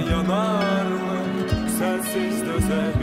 yanar mı? Sensiz düzen